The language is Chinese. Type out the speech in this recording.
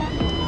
了。